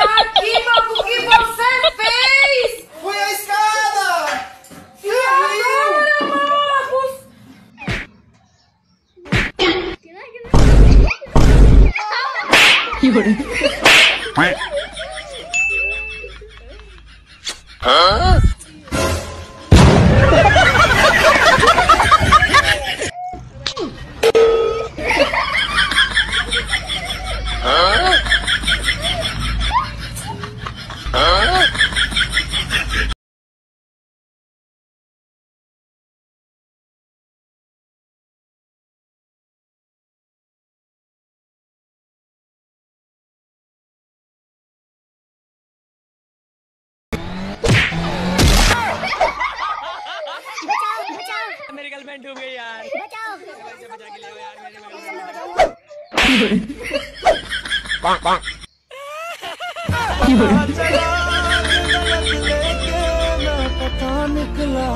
Jaquima, o que você fez? Fui a escada! E agora, Marcos? Yuri. Hã? मैं हो गई यार। बचाओ बचा के ले यार मेरे में पता निकला।